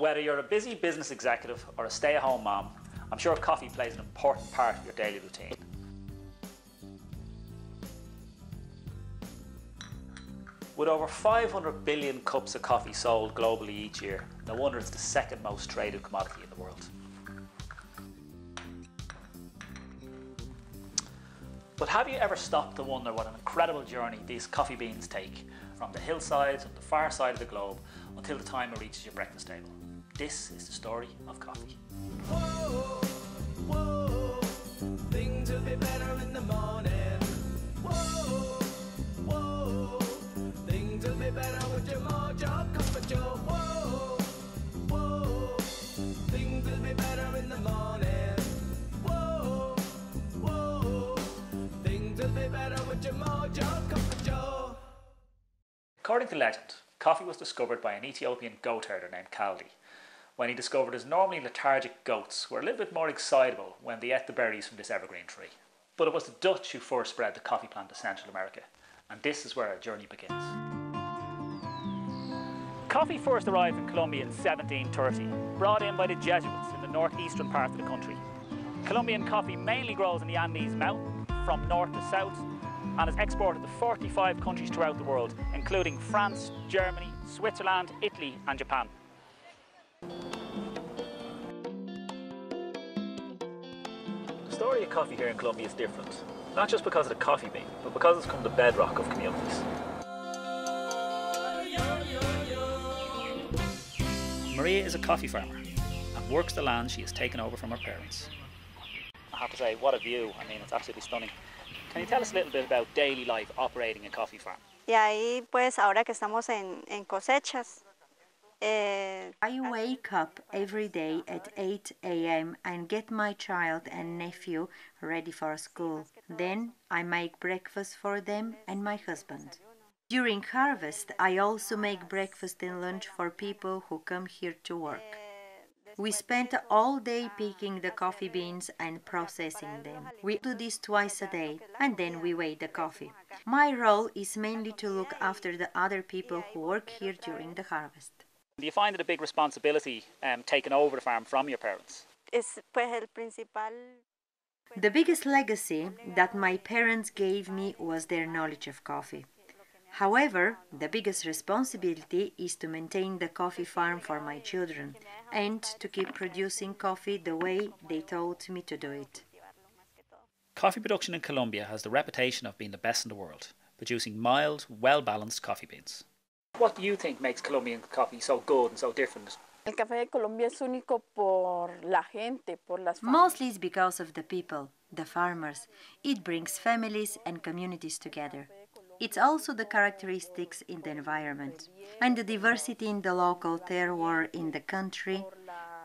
Whether you're a busy business executive or a stay at home mom, I'm sure coffee plays an important part of your daily routine. With over 500 billion cups of coffee sold globally each year, no wonder it's the second most traded commodity in the world. But have you ever stopped to wonder what an incredible journey these coffee beans take from the hillsides on the far side of the globe until the time it reaches your breakfast table? This is the story of coffee. Whoa, whoa, things will be better in the morning. Whoa, whoa, things will be better with your comfort Joe. Whoa, whoa, things will be better in the morning. Whoa, whoa, things will be better with your comfort Joe. According to legend, coffee was discovered by an Ethiopian goat herder named Kaldi when he discovered his normally lethargic goats were a little bit more excitable when they ate the berries from this evergreen tree. But it was the Dutch who first spread the coffee plant to Central America, and this is where our journey begins. Coffee first arrived in Colombia in 1730, brought in by the Jesuits in the northeastern part of the country. Colombian coffee mainly grows in the Andes Mountain from north to south and is exported to 45 countries throughout the world, including France, Germany, Switzerland, Italy and Japan. The story of coffee here in Colombia is different, not just because of the coffee bean, but because it's become the bedrock of communities. Maria is a coffee farmer and works the land she has taken over from her parents. I have to say, what a view. I mean, it's absolutely stunning. Can you tell us a little bit about daily life operating a coffee farm? Y ahí, pues, ahora que estamos en, en cosechas, Eh, I wake up every day at 8 a.m. and get my child and nephew ready for school. Then I make breakfast for them and my husband. During harvest, I also make breakfast and lunch for people who come here to work. We spend all day picking the coffee beans and processing them. We do this twice a day and then we weigh the coffee. My role is mainly to look after the other people who work here during the harvest. Do you find it a big responsibility um, taking over the farm from your parents? The biggest legacy that my parents gave me was their knowledge of coffee. However, the biggest responsibility is to maintain the coffee farm for my children and to keep producing coffee the way they taught me to do it. Coffee production in Colombia has the reputation of being the best in the world, producing mild, well balanced coffee beans. What do you think makes Colombian coffee so good and so different? El café de Colombia es único por la gente, por las Mostly it's because of the people, the farmers. It brings families and communities together. It's also the characteristics in the environment. And the diversity in the local terroir in the country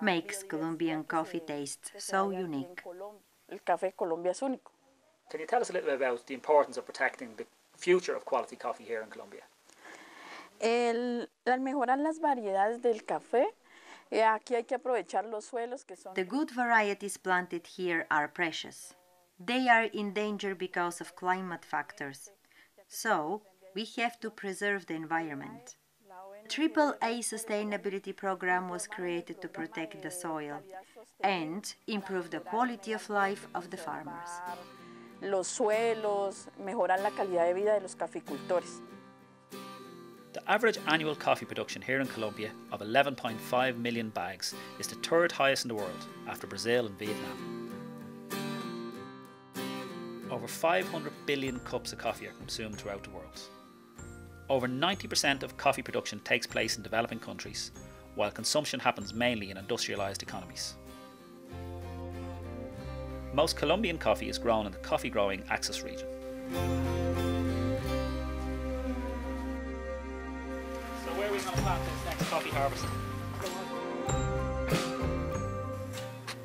makes Colombian coffee taste so unique. El café de Colombia es único. Can you tell us a little bit about the importance of protecting the future of quality coffee here in Colombia? El, al mejorar las variedades del café, eh, aquí hay que aprovechar los suelos que son. The good varieties planted here are precious. They are in danger because of climate factors. So, we have to preserve the environment. Triple A sustainability program was created to protect the soil and improve the quality of life of the farmers. Los suelos, mejorar la calidad de vida de los caficultores. The average annual coffee production here in Colombia of 11.5 million bags is the third highest in the world after Brazil and Vietnam. Over 500 billion cups of coffee are consumed throughout the world. Over 90% of coffee production takes place in developing countries, while consumption happens mainly in industrialised economies. Most Colombian coffee is grown in the coffee growing Axis region. Coffee harvest.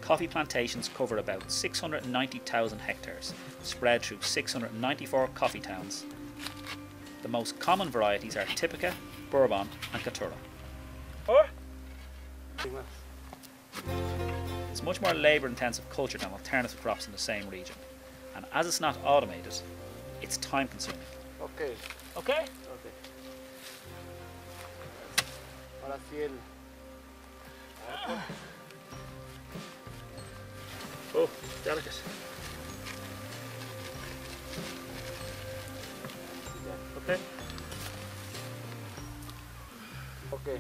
Coffee plantations cover about 690,000 hectares, spread through 694 coffee towns. The most common varieties are Typica, Bourbon and Caturra. It's much more labour intensive culture than alternative crops in the same region. And as it's not automated, it's time consuming. Okay. Okay? Ahora sí el, Oh, delicate. Okay. Okay.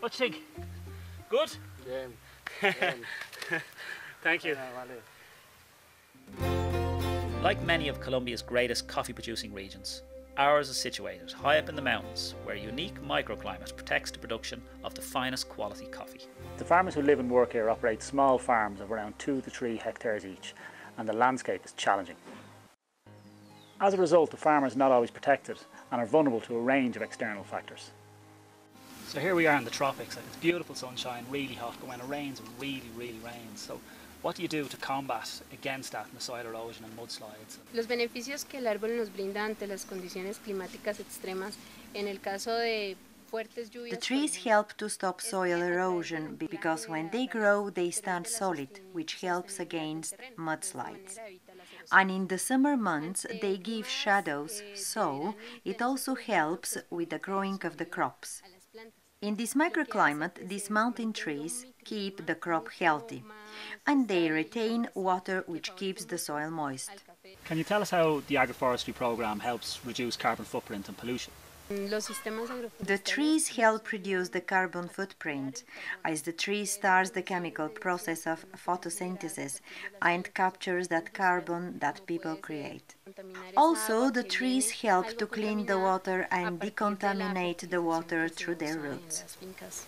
What do you think? Good? Bien. Thank you. Ah, vale. Like many of Colombia's greatest coffee producing regions, ours is situated high up in the mountains where a unique microclimate protects the production of the finest quality coffee. The farmers who live and work here operate small farms of around 2 to 3 hectares each, and the landscape is challenging. As a result, the farmers are not always protected and are vulnerable to a range of external factors. So here we are in the tropics, like it's beautiful sunshine, really hot, but when it rains, it really, really rains. So what do you do to combat against that in the soil erosion and mudslides? Los beneficios que el árbol nos brinda ante las condiciones climáticas extremas, en el caso de. The trees help to stop soil erosion because when they grow they stand solid, which helps against mudslides. And in the summer months they give eh, shadows, eh, so it also helps with the growing of the crops. a las plantas. In this microclimate, these mountain trees keep the crop healthy and they retain water which keeps the soil moist. Can you tell us how the agroforestry program helps reduce carbon footprint and pollution? The trees help reduce the carbon footprint as the tree starts the chemical process of photosynthesis and captures that carbon that people create. Also, the trees help to clean the water and partir de la decontaminate the water through their se usa en roots.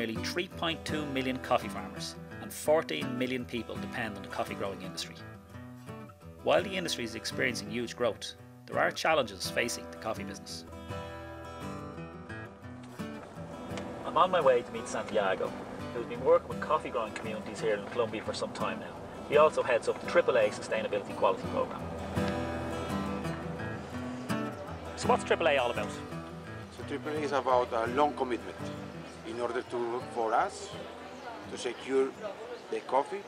Nearly 3.2 million coffee farmers, and 14 million people depend on the coffee growing industry. While the industry is experiencing huge growth, there are challenges facing the coffee business. I'm on my way to meet Santiago, who's been working with coffee growing communities here in Colombia for some time now. He also heads up the AAA Sustainability Quality Programme. So, what's AAA all about? So AAA is about a long commitment in order to for us to secure the coffee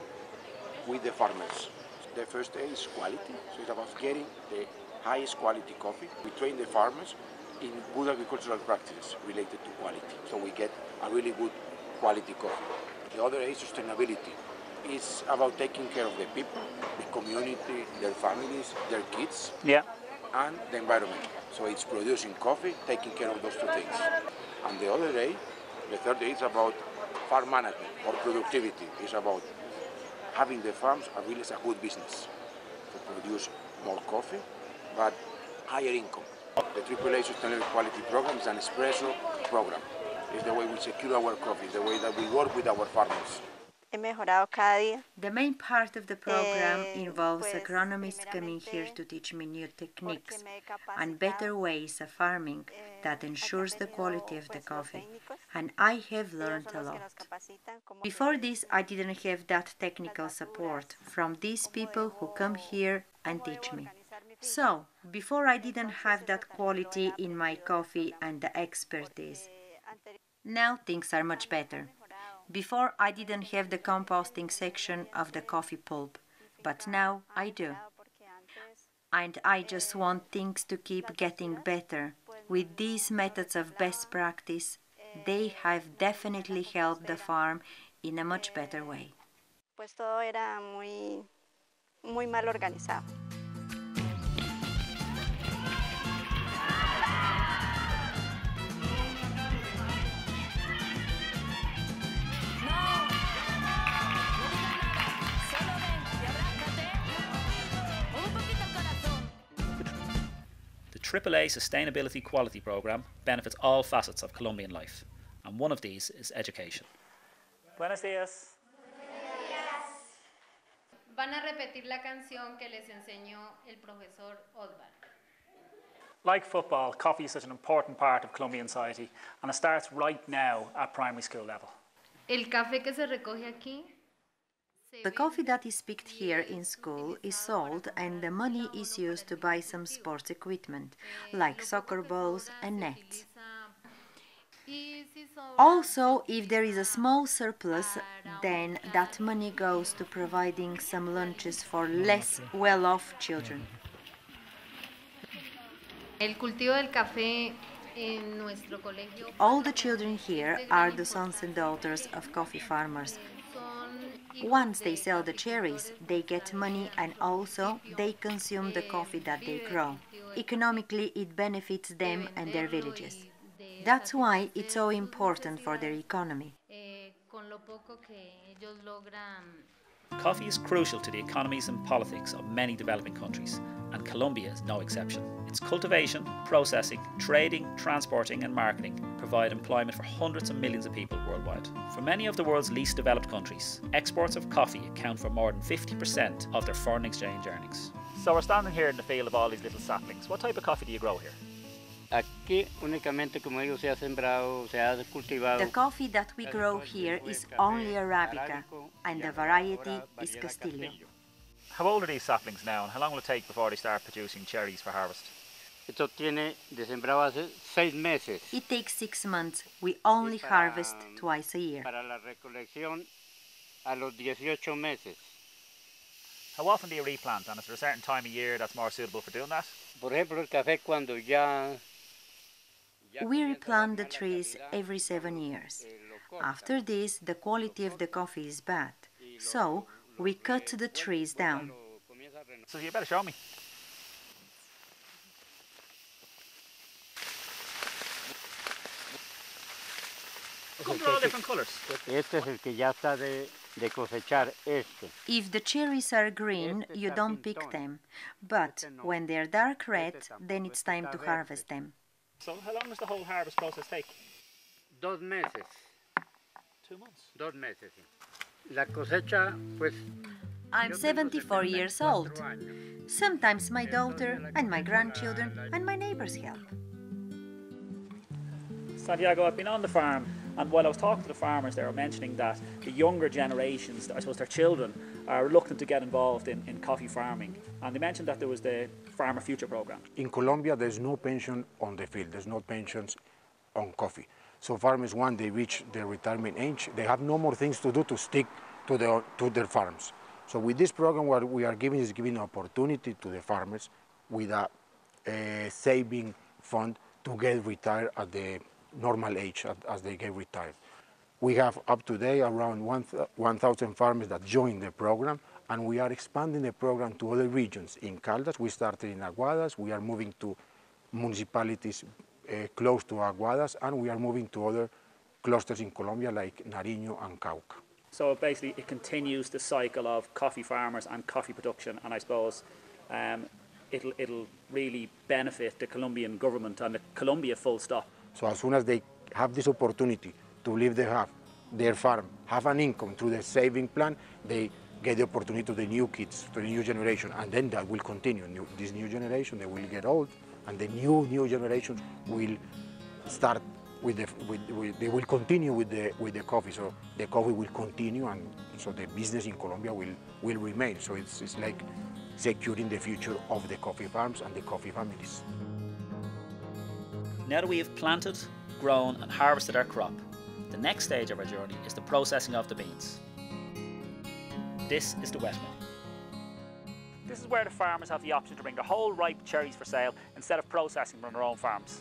with the farmers. The first A is quality, so it's about getting the highest quality coffee. We train the farmers in good agricultural practices related to quality, so we get a really good quality coffee. The other A is sustainability. It's about taking care of the people, the community, their families, their kids, Yeah. and the environment. So it's producing coffee, taking care of those two things. And the other day, the third is about farm management or productivity. It's about having the farms are really a good business to produce more coffee, but higher income. The AAA Sustainable Quality Program is a Nespresso program. It's the way we secure our coffee, the way that we work with our farmers. He mejorado cada día. The main part of the program Eh, involves pues, agronomists coming here to teach me new techniques and better ways of farming eh, that ensures the quality of the coffee. And I have learned a los que nos lot. Before this, I didn't have that technical support from these people who come here and teach me. So, before I didn't have that quality in my coffee and the expertise. Now things are much better. Before I didn't have the composting section of the coffee pulp, but now I do. And I just want things to keep getting better. With these methods of best practice, they have definitely helped the farm in a much better way. pues todo era muy, muy mal organizado. AAA Sustainability Quality Programme benefits all facets of Colombian life, and one of these is education. Buenos dias. Van a repetir la canción que les enseñó el profesor Osvaldo. Like football, coffee is such an important part of Colombian society, and it starts right now at primary school level. El café que se recoge aquí se The coffee that is picked here in school is sold, and the money is used to buy some sports equipment, like soccer balls and nets. Y si sobra, Also, if there is a small surplus, then that money goes to providing some lunches for less well off children. el cultivo del café en nuestro colegio All the children here are the sons and daughters of coffee farmers. Once they sell the cherries, they get money and also they consume the coffee that they grow. Economically, it benefits them and their villages. That's why it's so important for their economy. Coffee is crucial to the economies and politics of many developing countries, and Colombia is no exception. Its cultivation, processing, trading, transporting, and marketing provide employment for hundreds of millions of people worldwide. For many of the world's least developed countries, exports of coffee account for more than 50% of their foreign exchange earnings. So we're standing here in the field of all these little saplings. What type of coffee do you grow here? Aquí únicamente, como digo, se ha sembrado, se ha cultivado. The coffee that we grow here is only eh, Arabica, and the variety is Castillo. How old are these saplings now, and how long will it take before they start producing cherries for harvest? Esto tiene de sembrado hace seis meses. It takes six months. We only harvest twice a year. Para la recolección a los 18 meses. How often do you replant, and is there a certain time of year that's more suitable for doing that? Por ejemplo, el café cuando ya... ya We replant the trees every seven years. lo corta. After this, the quality of the coffee is bad. So, we cut the trees down. Lo comienza a renovar. So you better show me. Come they're all different colours. Este es el que ya está de, de cosechar. If the cherries are green, you don't pick them. But when they're dark red, then it's time to harvest them. So how long does the whole harvest process take? Dos meses, Two months. dos meses. La cosecha, pues... I'm 74 years old. Sometimes my daughter and my grandchildren and my neighbors help. Santiago, I've been on the farm, and while I was talking to the farmers, they were mentioning that the younger generations, I suppose their children, are reluctant to get involved in, in coffee farming. And they mentioned that there was the Farmer Future Programme. In Colombia, there's no pension on the field. There's no pensions on coffee. So farmers, when they reach their retirement age, they have no more things to do to stick to, the, to their farms. So with this program, what we are giving is giving opportunity to the farmers with a, a saving fund to get retired at the normal age as they get retired. We have up to date around 1,000 1,000 farmers that join the program, and we are expanding the program to other regions. In Caldas, we started in Aguadas, we are moving to municipalities uh, close to Aguadas, and we are moving to other clusters in Colombia like Nariño and Cauca. So basically, it continues the cycle of coffee farmers and coffee production, and I suppose um, it'll, it'll really benefit the Colombian government and the Colombia full stop. So as soon as they have this opportunity to leave their, their farm, have an income through the saving plan, they get the opportunity to the new kids, to the new generation, and then that will continue. New, this new generation, they will get old, and the new new generation will start with the, with, with, they will continue with the with the coffee. So the coffee will continue, and so the business in Colombia will will remain. So it's, it's like securing the future of the coffee farms and the coffee families. Now that we have planted, grown, and harvested our crop, the next stage of our journey is the processing of the beans. This is the wet mill. This is where the farmers have the option to bring the whole ripe cherries for sale instead of processing them on their own farms.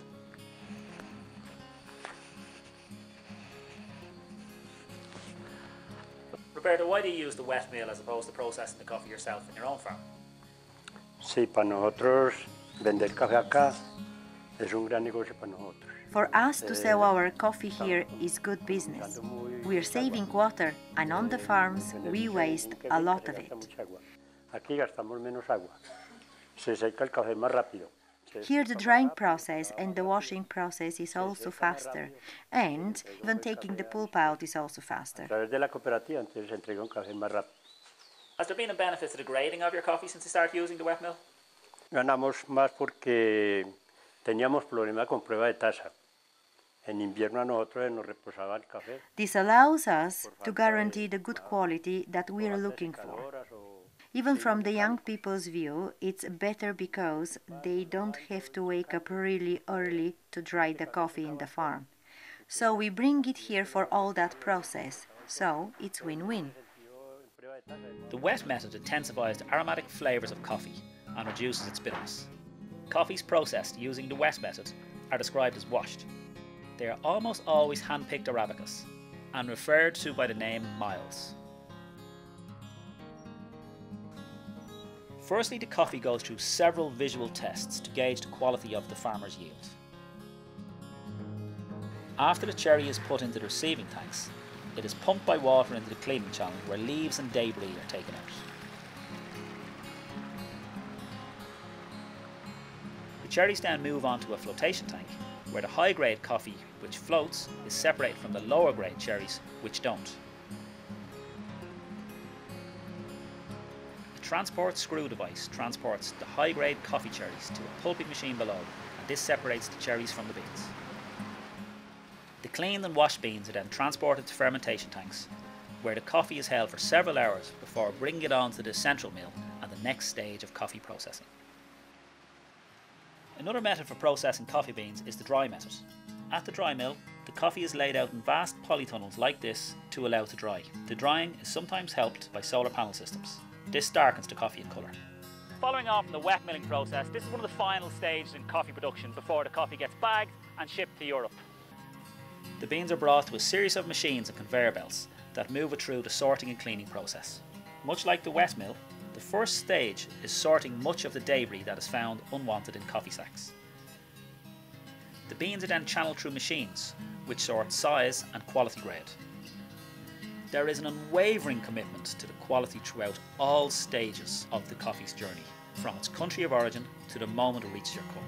Roberto, why do you use the wet mill as opposed to processing the coffee yourself in your own farm? Sí, para nosotros vender café acá es un gran negocio para nosotros. For us to sell eh, our coffee here is good business. We're saving water, and on the farms we waste a lot of it. Mucha agua. Aquí gastamos menos agua. Se seca el café más rápido. Se- Here the drying process and the washing process is also faster, and even taking the pulp out is also faster. través de la cooperativa, entonces se entrega un café más rápido. Has there been a benefit to the grading of your coffee since you started using the wet mill? Ganamos más porque teníamos problemas con prueba de taza. This allows us to guarantee the good quality that we are looking for. Even from the young people's view, it's better because they don't have to wake up really early to dry the coffee in the farm. So we bring it here for all that process. So it's win-win. The wet method intensifies the aromatic flavours of coffee and reduces its bitterness. Coffees processed using the wet method are described as washed. They are almost always hand-picked Arabicas and referred to by the name milds. Firstly, the coffee goes through several visual tests to gauge the quality of the farmer's yield. After the cherry is put into the receiving tanks, it is pumped by water into the cleaning channel where leaves and debris are taken out. The cherries then move on to a flotation tank where the high grade coffee which floats is separated from the lower grade cherries which don't. A transport screw device transports the high grade coffee cherries to a pulping machine below and this separates the cherries from the beans. The cleaned and washed beans are then transported to fermentation tanks, where the coffee is held for several hours before bringing it on to the central mill and the next stage of coffee processing. Another method for processing coffee beans is the dry method. At the dry mill, the coffee is laid out in vast polytunnels like this to allow it to dry. The drying is sometimes helped by solar panel systems. This darkens the coffee in colour. Following on from the wet milling process, this is one of the final stages in coffee production before the coffee gets bagged and shipped to Europe. The beans are brought to a series of machines and conveyor belts that move it through the sorting and cleaning process. Much like the wet mill, the first stage is sorting much of the debris that is found unwanted in coffee sacks. The beans are then channeled through machines, which sort size and quality grade. There is an unwavering commitment to the quality throughout all stages of the coffee's journey, from its country of origin to the moment it reaches your cup.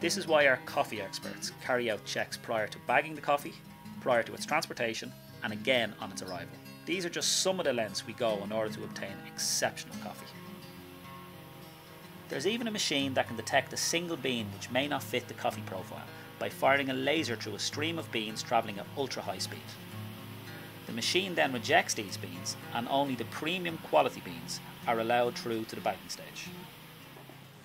This is why our coffee experts carry out checks prior to bagging the coffee, prior to its transportation, and again on its arrival. These are just some of the lengths we go in order to obtain exceptional coffee. There's even a machine that can detect a single bean which may not fit the coffee profile by firing a laser through a stream of beans travelling at ultra high speed. The machine then rejects these beans and only the premium quality beans are allowed through to the bagging stage.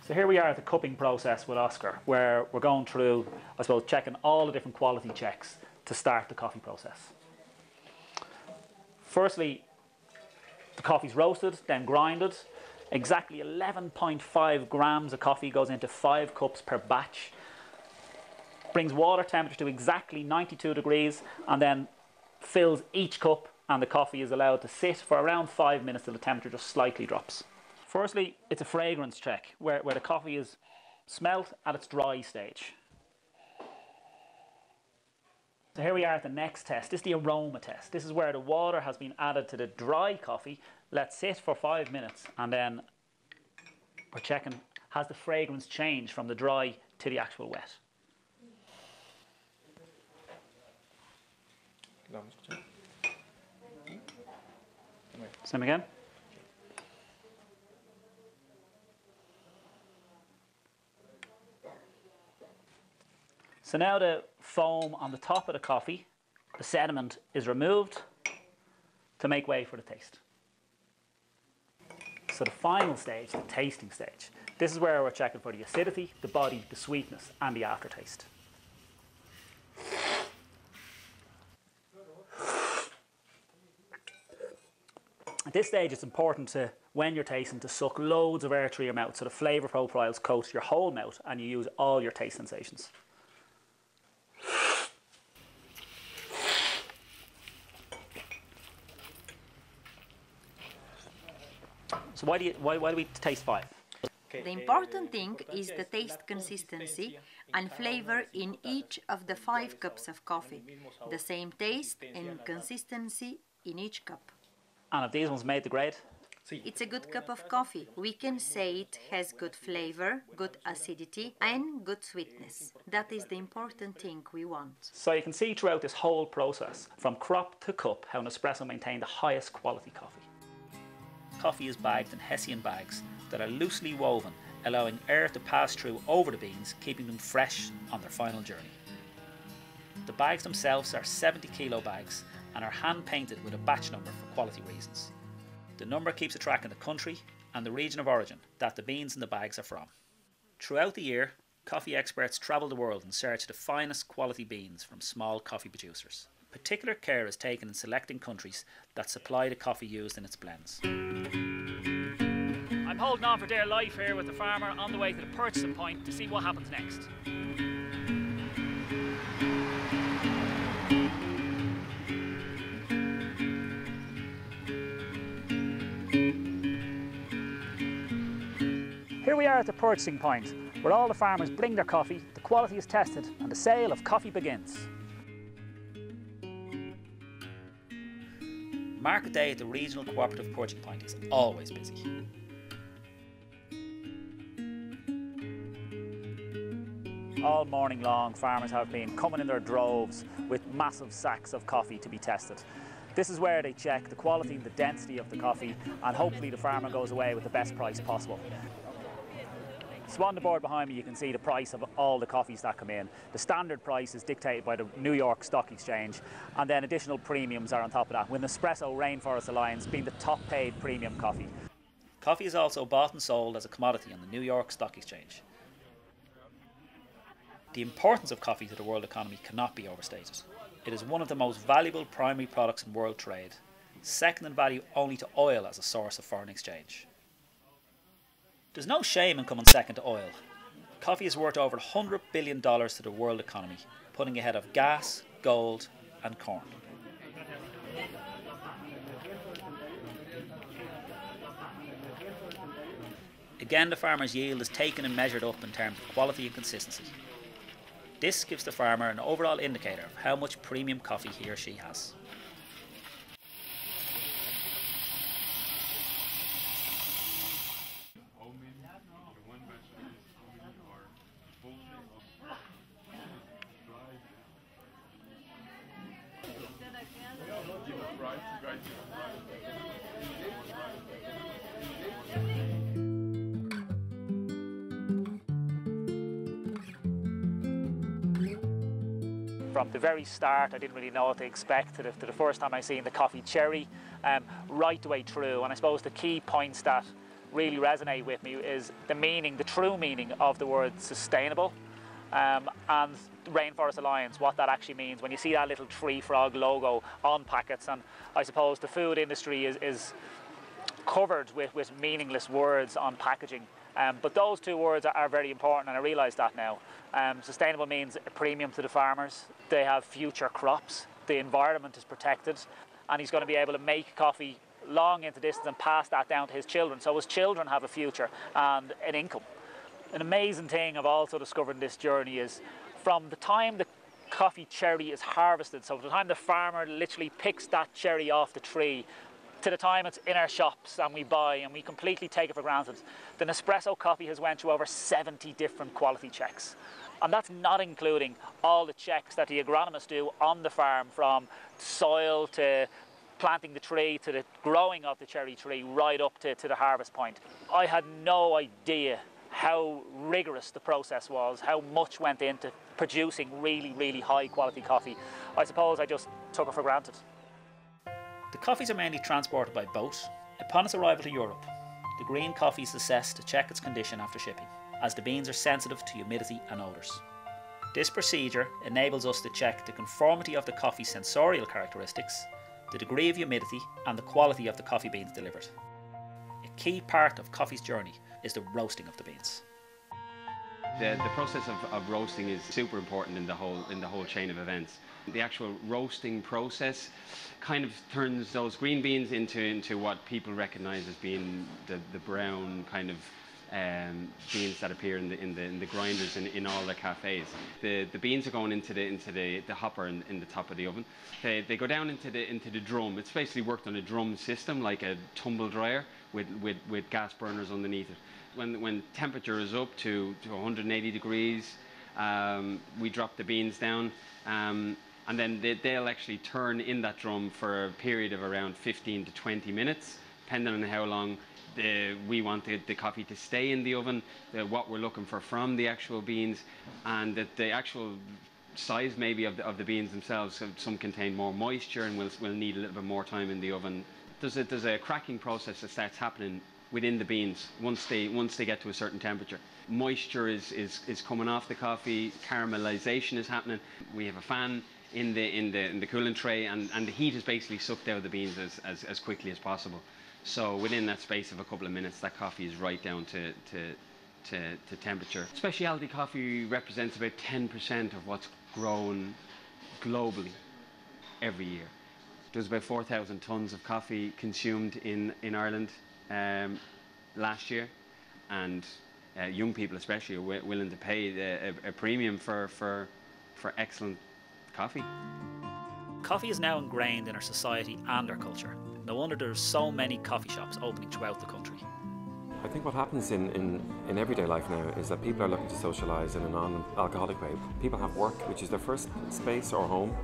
So here we are at the cupping process with Oscar, where we're going through, I suppose, checking all the different quality checks to start the coffee process. Firstly, the coffee's roasted, then grinded. Exactly 11.5 grams of coffee goes into 5 cups per batch. Brings water temperature to exactly 92 degrees and then fills each cup and the coffee is allowed to sit for around 5 minutes till the temperature just slightly drops. Firstly, it's a fragrance check where, where the coffee is smelt at its dry stage. So here we are at the next test. This is the aroma test. This is where the water has been added to the dry coffee. Let's sit for five minutes and then we're checking has the fragrance changed from the dry to the actual wet. Same again. So now the foam on the top of the coffee, the sediment is removed to make way for the taste. So the final stage, the tasting stage, this is where we're checking for the acidity, the body, the sweetness and the aftertaste. At this stage it's important to, when you're tasting, to suck loads of air through your mouth so the flavour profiles coat your whole mouth and you use all your taste sensations. So why do, you, why, why do we taste five? The important thing is the taste consistency and flavor in each of the five cups of coffee. The same taste and consistency in each cup. And if these ones made the grade? It's a good cup of coffee. We can say it has good flavor, good acidity, and good sweetness. That is the important thing we want. So you can see throughout this whole process, from crop to cup, how Nespresso maintained the highest quality coffee. Coffee is bagged in Hessian bags that are loosely woven, allowing air to pass through over the beans, keeping them fresh on their final journey. The bags themselves are 70 kilo bags and are hand painted with a batch number for quality reasons. The number keeps a track in the country and the region of origin that the beans in the bags are from. Throughout the year, coffee experts travel the world in search of the finest quality beans from small coffee producers. Particular care is taken in selecting countries that supply the coffee used in its blends. I'm holding on for dear life here with the farmer on the way to the purchasing point to see what happens next. Here we are at the purchasing point, where all the farmers bring their coffee, the quality is tested, and the sale of coffee begins. Market day at the regional cooperative purchasing point is always busy. All morning long, farmers have been coming in their droves with massive sacks of coffee to be tested. This is where they check the quality and the density of the coffee, and hopefully the farmer goes away with the best price possible. So on the board behind me you can see the price of all the coffees that come in. The standard price is dictated by the New York Stock Exchange and then additional premiums are on top of that, with Nespresso Rainforest Alliance being the top paid premium coffee. Coffee is also bought and sold as a commodity on the New York Stock Exchange. The importance of coffee to the world economy cannot be overstated. It is one of the most valuable primary products in world trade, second in value only to oil as a source of foreign exchange. There's no shame in coming second to oil. Coffee is worth over $100 billion to the world economy, putting ahead of gas, gold, and corn. Again, the farmer's yield is taken and measured up in terms of quality and consistency. This gives the farmer an overall indicator of how much premium coffee he or she has. Very start, I didn't really know what to expect to the, to the first time I seen the coffee cherry, um, right the way through. And I suppose the key points that really resonate with me is the meaning, the true meaning of the word sustainable. Um, and Rainforest Alliance, what that actually means when you see that little tree frog logo on packets. And I suppose the food industry is, is covered with, with meaningless words on packaging. Um, but those two words are, are, very important, and I realise that now. Um, sustainable means a premium to the farmers. They have future crops. The environment is protected, and he's going to be able to make coffee long into distance and pass that down to his children. So his children have a future and an income. An amazing thing I've also discovered in this journey is from the time the coffee cherry is harvested, so the time the farmer literally picks that cherry off the tree to the time it's in our shops and we buy and we completely take it for granted. The Nespresso coffee has went through over 70 different quality checks. And that's not including all the checks that the agronomists do on the farm from soil to planting the tree to the growing of the cherry tree right up to, to the harvest point. I had no idea how rigorous the process was, how much went into producing really, really high quality coffee. I suppose I just took it for granted. Coffees are mainly transported by boat. Upon its arrival to Europe, the green coffee is assessed to check its condition after shipping, as the beans are sensitive to humidity and odours. This procedure enables us to check the conformity of the coffee's sensorial characteristics, the degree of humidity, and the quality of the coffee beans delivered. A key part of coffee's journey is the roasting of the beans. The, the process of, of roasting is super important in the whole in the whole chain of events. The actual roasting process kind of turns those green beans into into what people recognise as being the, the brown kind of um, beans that appear in the in the, in the grinders in, in all the cafes. The the beans are going into the into the, the hopper in, in the top of the oven. They, they go down into the into the drum. It's basically worked on a drum system like a tumble dryer with, with, with gas burners underneath it. When when temperature is up to, to 180 degrees, um, we drop the beans down. Um, and then they, they'll actually turn in that drum for a period of around 15 to 20 minutes, depending on how long the, we want the, the, coffee to stay in the oven, the, what we're looking for from the actual beans, and that the actual size maybe of the, of the beans themselves. So some contain more moisture and will will need a little bit more time in the oven. There's a, there's a cracking process that starts happening within the beans once they once they get to a certain temperature. Moisture is, is, is coming off the coffee, caramelization is happening. We have a fan in the in the in the cooling tray and, and the heat is basically sucked out of the beans as, as, as quickly as possible. So within that space of a couple of minutes that coffee is right down to, to, to, to temperature. Specialty coffee represents about 10% of what's grown globally every year. There's about 4,000 tonnes of coffee consumed in, in Ireland um, last year, and uh, young people especially are willing to pay the, a, a premium for, for, for excellent coffee. Coffee is now ingrained in our society and our culture. No wonder there are so many coffee shops opening throughout the country. I think what happens in, in, in everyday life now is that people are looking to socialise in a non alcoholic way. People have work, which is their first space or home.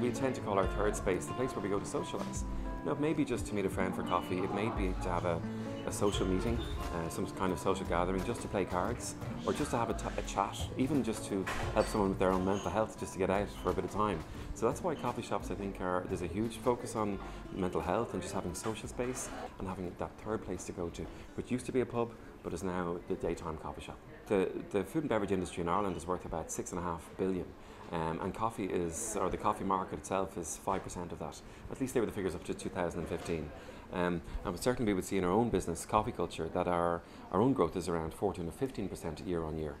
We tend to call our third space the place where we go to socialise. Now, it may be just to meet a friend for coffee, it may be to have a, a social meeting, uh, some kind of social gathering, just to play cards, or just to have a, chat, even just to help someone with their own mental health, just to get out for a bit of time. So that's why coffee shops, I think, are there's a huge focus on mental health and just having social space and having that third place to go to, which used to be a pub, but is now the daytime coffee shop. The, the food and beverage industry in Ireland is worth about six and a half billion. Um, and coffee is, or the coffee market itself is 5% of that. At least they were the figures up to 2015. Um, and certainly we would see in our own business, coffee culture, that our, our own growth is around 14 or 15% year on year.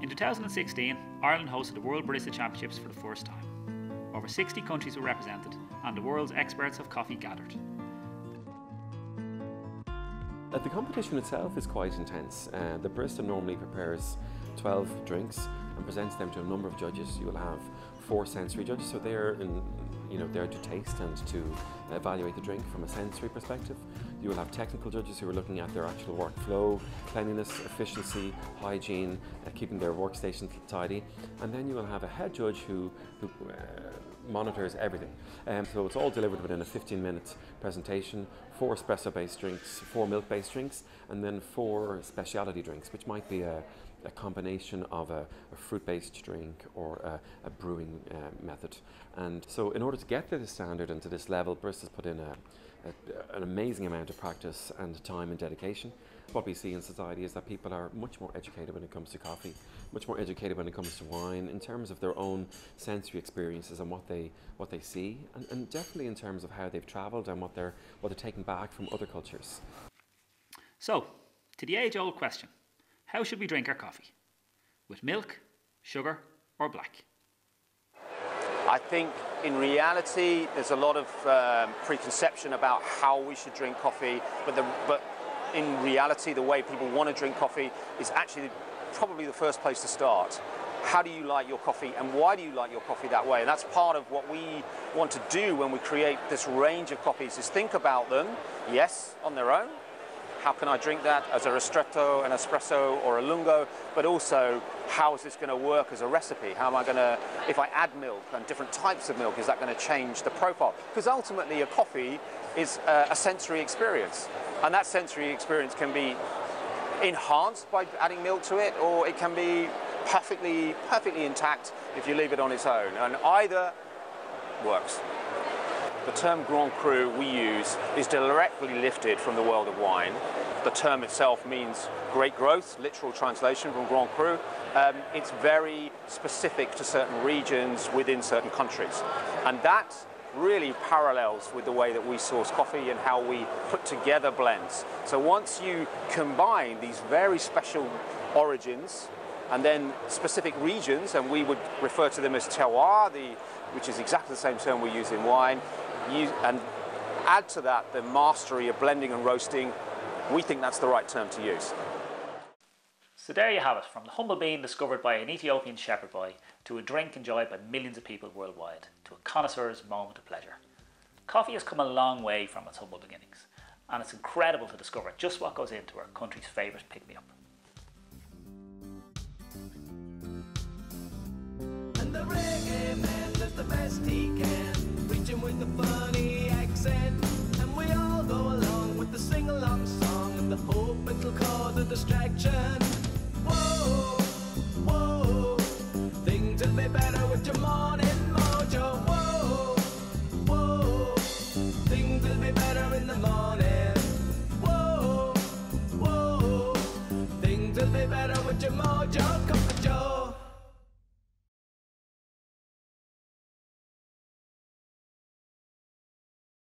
In 2016, Ireland hosted the World Barista Championships for the first time. Over 60 countries were represented, and the world's experts of coffee gathered. Uh, the competition itself is quite intense. Uh, the barista normally prepares 12 drinks and presents them to a number of judges. You will have four sensory judges, so they're in, you know there to taste and to evaluate the drink from a sensory perspective. You will have technical judges who are looking at their actual workflow, cleanliness, efficiency, hygiene, uh, keeping their workstations tidy, and then you will have a head judge who, who uh, monitors everything. Um, so it's all delivered within a 15 minute presentation, four espresso based drinks, four milk based drinks, and then four specialty drinks, which might be a, a combination of a, a fruit based drink or a, a brewing uh, method. And so, in order to get to this standard and to this level, Baristas put in a, a, an amazing amount of practice and time and dedication. What we see in society is that people are much more educated when it comes to coffee, much more educated when it comes to wine, in terms of their own sensory experiences and what they what they see, and, and definitely in terms of how they've travelled and what they're what they're taking back from other cultures. So, to the age old question how should we drink our coffee? With milk, sugar, or black? I think in reality, there's a lot of um, preconception about how we should drink coffee, but, the, but in reality, the way people want to drink coffee is actually probably the first place to start. How do you like your coffee and why do you like your coffee that way? And that's part of what we want to do when we create this range of coffees is think about them, yes, on their own, how can I drink that as a ristretto, an espresso, or a lungo? But also, how is this going to work as a recipe? How am I going to, if I add milk and different types of milk, is that going to change the profile? Because ultimately, a coffee is a, a sensory experience, and that sensory experience can be enhanced by adding milk to it, or it can be perfectly, perfectly intact if you leave it on its own. And either works. The term Grand Cru we use is directly lifted from the world of wine. The term itself means great growth, literal translation from Grand Cru. Um, it's very specific to certain regions within certain countries. And that really parallels with the way that we source coffee and how we put together blends. So once you combine these very special origins and then specific regions, and we would refer to them as terroir, the, which is exactly the same term we use in wine, use, and add to that the mastery of blending and roasting, we think that's the right term to use. So there you have it, from the humble bean discovered by an Ethiopian shepherd boy to a drink enjoyed by millions of people worldwide to a connoisseur's moment of pleasure. Coffee has come a long way from its humble beginnings, and it's incredible to discover just what goes into our country's favourite pick-me-up. And the reggae man does the best he can. sing along song and the hope it'll cause a distraction. Whoa, whoa, things will be better with your morning mojo. Whoa, whoa, things will be better in the morning. Whoa, whoa, things will be better with your mojo. Come